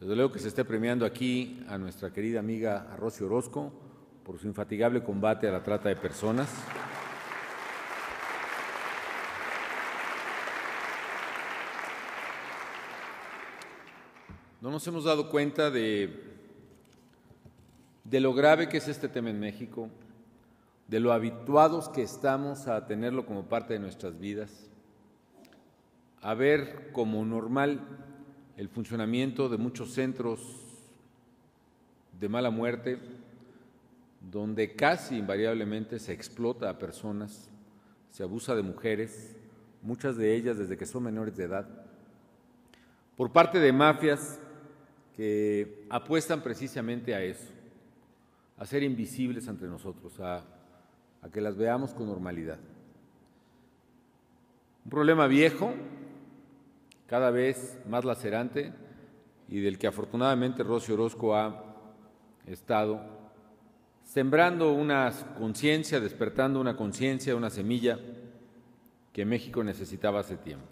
Desde luego que se esté premiando aquí a nuestra querida amiga Rosy Orozco por su infatigable combate a la trata de personas. No nos hemos dado cuenta de, de lo grave que es este tema en México, de lo habituados que estamos a tenerlo como parte de nuestras vidas, a ver como normal el funcionamiento de muchos centros de mala muerte, donde casi invariablemente se explota a personas, se abusa de mujeres, muchas de ellas desde que son menores de edad, por parte de mafias que apuestan precisamente a eso, a ser invisibles ante nosotros, a, a que las veamos con normalidad. Un problema viejo, cada vez más lacerante y del que afortunadamente Rocío Orozco ha estado sembrando una conciencia, despertando una conciencia, una semilla que México necesitaba hace tiempo.